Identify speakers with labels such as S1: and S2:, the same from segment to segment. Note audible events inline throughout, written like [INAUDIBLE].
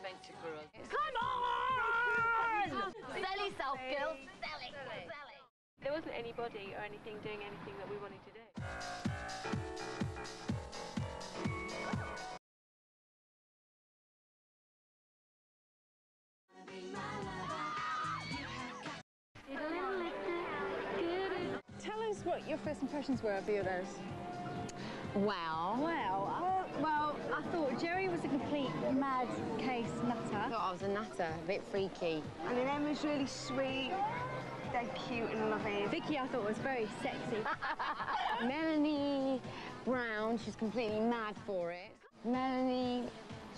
S1: adventure girl. Come on! Sell yourself, girls. Sell it. Sell it.
S2: There wasn't anybody or anything doing anything that we wanted to do.
S3: Tell us what your first impressions were of the others.
S1: Wow. Wow.
S3: Well, uh, well, I thought Geri was a complete mad
S1: thought I was a nutter, a bit freaky.
S4: And then Emma's really sweet, dead cute and loving.
S3: Vicky, I thought was very sexy. [LAUGHS]
S1: Melanie Brown, she's completely mad for it. Melanie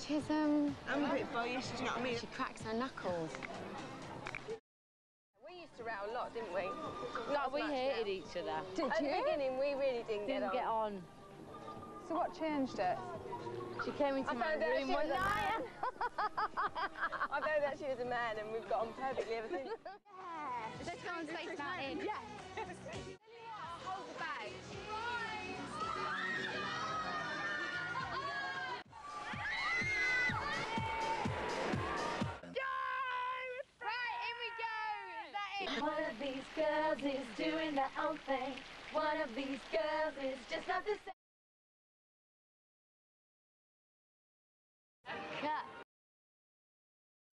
S1: Chisholm,
S4: I'm a bit boyish, do you know what I mean?
S1: she cracks her knuckles.
S2: We used to row a lot, didn't we?
S5: No, we hated each other.
S3: Did
S2: At the beginning, we really didn't,
S5: Didn't get on.
S3: So what changed it?
S5: She came into
S2: I
S5: my room one
S2: was a
S5: night.
S2: Man. [LAUGHS] I know that she was a man, and we've got on perfectly ever since.
S1: Let's go and say that in.
S2: Hold the bag.
S6: One of these girls is doing their own thing. One of these girls is just not the same.